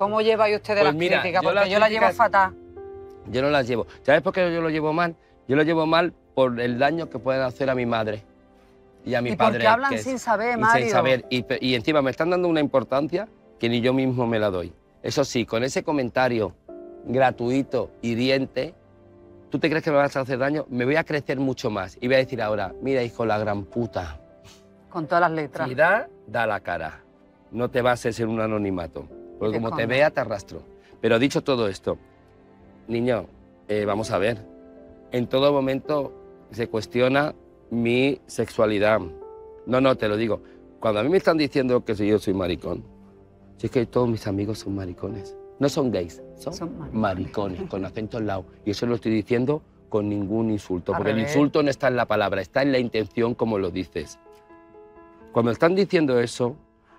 ¿Cómo lleváis ustedes Pues las mira, críticas? yo Porque las yo las llevo críticas- fatal. Yo no las llevo. ¿Sabes por qué yo lo llevo mal? Yo lo llevo mal por el daño que pueden hacer a mi madre y a mi ¿Y padre. porque hablan que es- sin saber, Mario? sin saber. Y, y encima me están dando una importancia que ni yo mismo me la doy. Eso sí, con ese comentario gratuito, hiriente, ¿tú te crees que me vas a hacer daño? Me voy a crecer mucho más. Y voy a decir ahora, mira, hijo, la gran puta. Con todas las letras. Si da, da la cara. No te bases en un anonimato. Porque como te vea, te arrastro. Pero dicho todo esto, niño, eh, vamos a ver. En todo momento se cuestiona mi sexualidad. No, no, te lo digo. Cuando a mí me están diciendo que si yo soy maricón, si es que todos mis amigos son maricones. No son gays, son, Son maricones. maricones, con acento al lado. Y eso lo estoy diciendo con ningún insulto, Al porque el revés. insulto no está en la palabra, está en la intención como lo dices. Cuando están diciendo eso,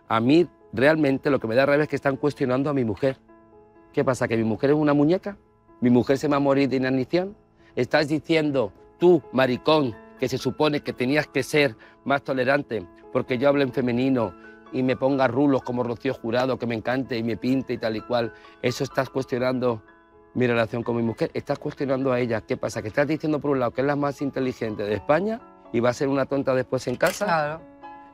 a mí realmente lo que me da rabia es que están cuestionando a mi mujer. ¿Qué pasa? ¿Que mi mujer es una muñeca? ¿Mi mujer se va a morir de inanición? ¿Estás diciendo tú, maricón, que se supone que tenías que ser más tolerante porque yo hablo en femenino y me ponga rulos como Rocío Jurado, que me encante y me pinte y tal y cual? ¿Eso estás cuestionando mi relación con mi mujer? ¿Estás cuestionando a ella? ¿Qué pasa? ¿Que estás diciendo por un lado que es la más inteligente de España y va a ser una tonta después en casa? Claro.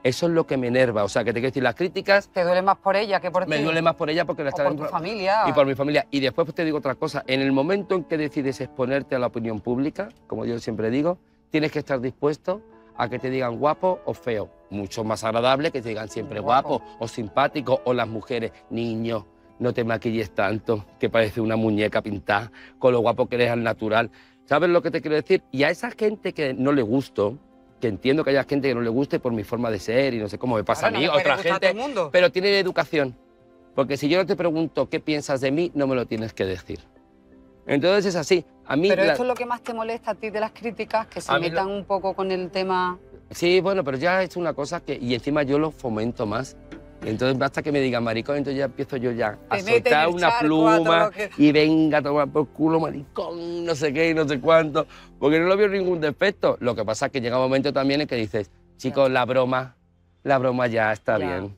Eso es lo que me enerva. O sea, que te quiero decir, las críticas Te duele más por ella que por ti. me duele más por ella porque la está por tu familia. y por mi familia. Y después pues, te digo otra cosa. En el momento en que decides exponerte a la opinión pública, como yo siempre digo, tienes que estar dispuesto a que te digan guapo o feo. Mucho más agradable que te digan siempre Guapo. guapo, o simpático o las mujeres. Niño, no te maquilles tanto, que parece una muñeca pintada, con lo guapo que eres al natural. ¿Sabes lo que te quiero decir? Y a esa gente que no le gusto, que entiendo que haya gente que no le guste por mi forma de ser y no sé cómo me pasa Claro, a mí, no otra gente, mundo. pero tiene educación. Porque si yo no te pregunto qué piensas de mí, no me lo tienes que decir. Entonces es así. A mí Pero la- esto es lo que más te molesta a ti de las críticas, que se A mí lo- metan un poco con el tema. Sí, bueno, pero ya es una cosa que... Y encima yo lo fomento más. Entonces basta que me digan maricón, entonces ya empiezo yo ya a soltar una pluma que- y venga a tomar por culo maricón, no sé qué y no sé cuánto, porque no lo veo ningún defecto. Lo que pasa es que llega un momento también en que dices, chicos, la broma, la broma ya está Ya. bien.